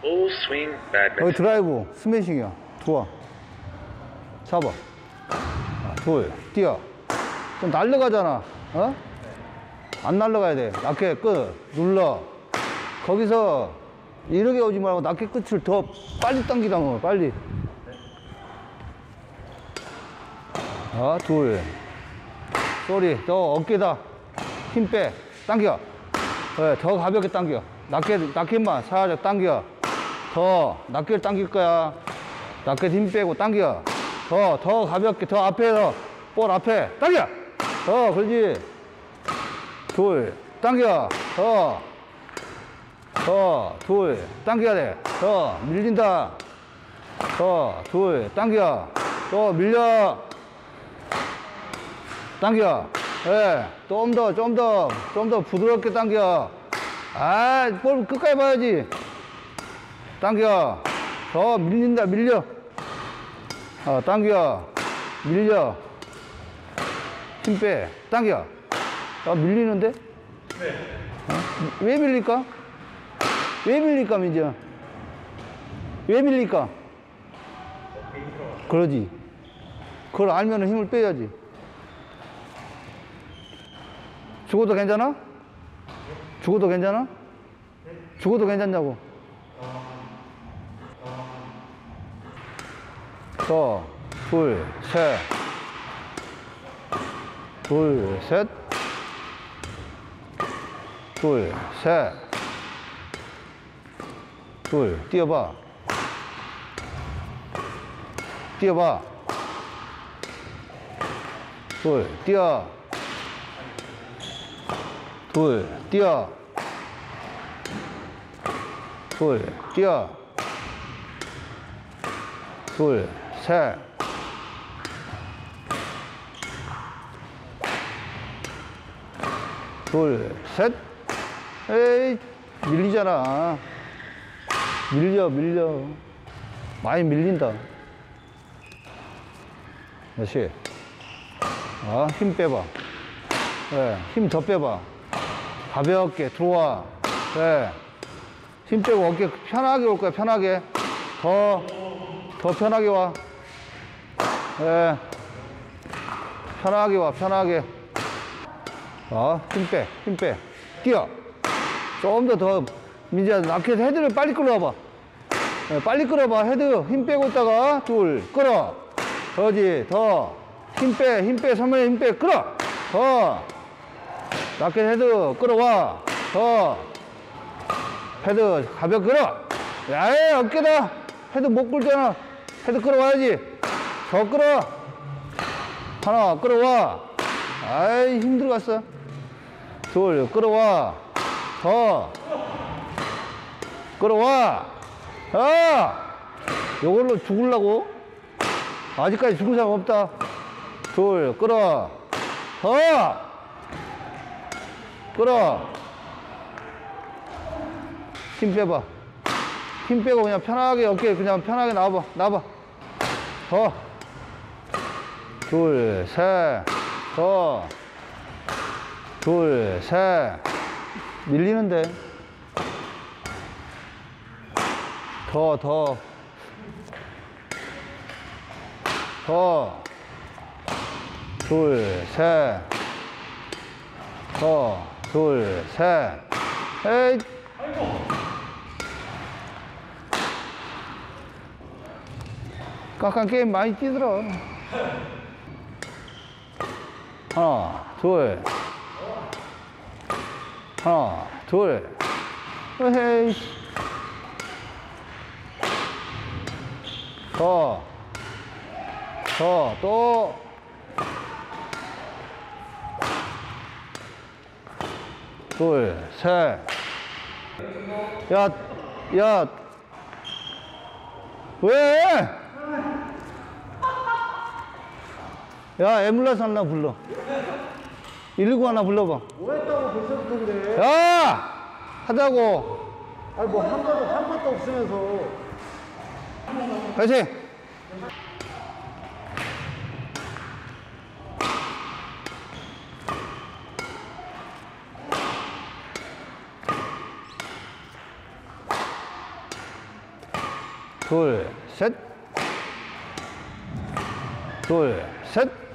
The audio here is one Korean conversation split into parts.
Full swing badminton. 여기 드라이브 스매싱이야. 좋아. 잡아. 아, 둘 뛰어. 좀 날려가잖아. 어? 안 날려가야 돼. 낮게 끝. 눌러. 거기서 이렇게 오지 말고 낮게 끝을 더 빨리 당기다 뭐 빨리. 아, 둘. 쏘리. 더 어깨다. 힘 빼. 당겨. 네, 더 가볍게 당겨. 낮게 낮게만 살짝 당겨 더 낮게 당길 거야 낮게 힘 빼고 당겨 더 더 가볍게 더 앞에서 볼 앞에 당겨 더 그렇지 둘 당겨 더 더 둘 당겨야 돼 더 밀린다 더 둘 당겨 또 밀려 당겨. 예. 좀 더, 좀 더, 좀 더 부드럽게 당겨. 아, 볼 끝까지 봐야지. 당겨. 더 밀린다, 밀려. 어, 당겨. 밀려. 힘 빼. 당겨. 아, 밀리는데? 네. 어? 왜 밀릴까? 왜 밀릴까, 민지야? 왜 밀릴까? 그러지. 그걸 알면 힘을 빼야지. 죽어도 괜찮아? 죽어도 괜찮아? 죽어도 괜찮냐고. 더, 둘, 셋. 둘, 셋. 둘, 셋. 둘, 뛰어봐. 뛰어봐. 둘, 뛰어. 둘, 뛰어. 둘, 뛰어. 둘, 셋. 둘, 셋. 에이, 밀리잖아. 밀려, 밀려. 많이 밀린다. 다시. 아, 힘 빼봐. 네, 힘더 빼봐. 가볍게 들어와. 네. 힘 빼고 어깨 편하게 올 거야, 편하게. 더, 더 편하게 와. 네. 편하게 와, 편하게. 어, 힘 빼, 힘 빼. 뛰어. 좀 더 더, 민지야, 낮게 해서 헤드를 빨리 끌어와봐. 네, 빨리 끌어봐. 헤드 힘 빼고 있다가, 둘, 끌어. 더지, 더. 힘 빼, 힘 빼, 선배님 힘 빼, 끌어. 더. 낮게 헤드 끌어와. 더. 헤드 가볍게 끌어. 야에 어깨다. 헤드 못 끌잖아. 헤드 끌어와야지. 더 끌어. 하나 끌어와. 아이 힘들어갔어. 둘 끌어와. 더. 끌어와. 아! 요걸로 죽을라고? 아직까지 죽은 사람 없다. 둘 끌어. 더. 끌어. 힘 빼봐. 힘 빼고 그냥 편하게 어깨 그냥 편하게 나와봐. 나와봐. 더. 둘, 셋. 더. 둘, 셋. 밀리는데. 더, 더. 더. 둘, 셋. 더, 둘, 셋. 에이. 깎한 게임 많이 뛰더라. 하나, 둘. 하나, 둘. 에이. 더. 더, 또. 둘, 셋. 야, 야. 왜? 야, 앰뷸런스 하나 불러. 119 하나 불러봐. 뭐 했다고 벌써부터 그래? 야! 하자고. 아니 뭐한 번도 한 번도 없으면서 그렇지. 둘, 셋. 둘, 셋.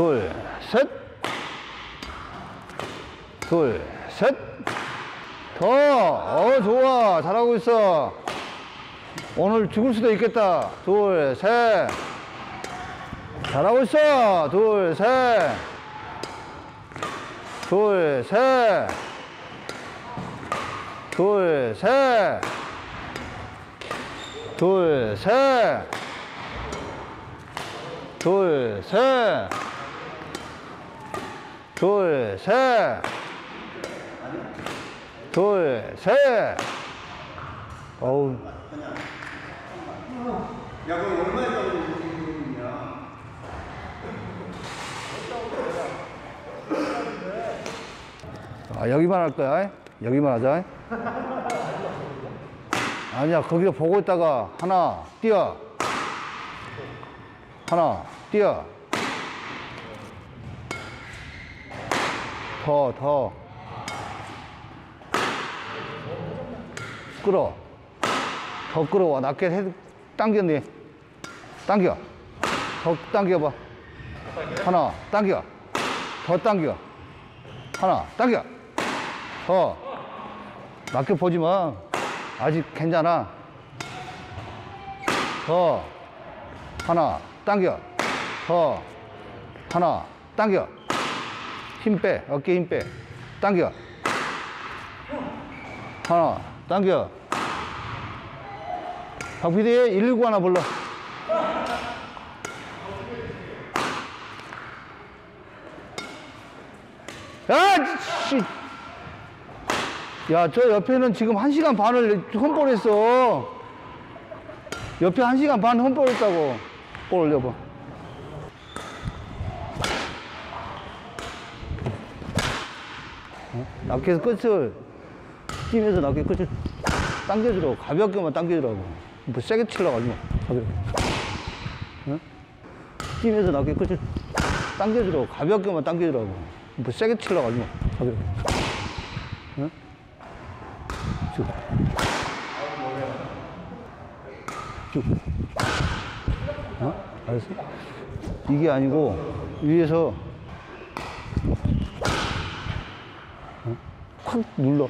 둘, 셋. 둘, 셋. 더. 어, 좋아. 잘하고 있어. 오늘 죽을 수도 있겠다. 둘, 셋. 잘하고 있어. 둘, 셋. 둘, 셋. 둘, 셋. 둘, 셋. 둘, 셋. 둘, 셋. 둘, 셋. 어우. 아, 여기만 할 거야. 여기만 하자. 아니야, 거기서 보고 있다가 하나, 뛰어. 하나, 뛰어. 더, 더. 끌어. 더 끌어와. 낮게 해, 당겼니? 당겨. 더 당겨봐. 하나, 당겨. 더 당겨. 하나, 당겨. 더. 낮게 보지 마. 아직 괜찮아. 더. 하나, 당겨. 더. 하나, 당겨. 힘 빼. 어깨 힘 빼. 당겨. 하나, 당겨. 박 PD, 119 하나 불러. 야, 씨. 야, 저 옆에는 지금 한 시간 반을 험벌했어. 옆에 한 시간 반 험벌했다고. 볼 올려봐. 어? 낚에서 끝을, 찜에서 낚의 끝을 당겨주라고. 가볍게만 당겨주라고. 뭐 세게 치려고 하지 마. 가볍게. 어? 찜에서 낚의 끝을 당겨주라고. 가볍게만 당겨주라고. 뭐 세게 치려고 하지 마. 가볍게. 어? 쭉. 쭉. 어? 알았어? 이게 아니고, 위에서, 어? 확 눌러.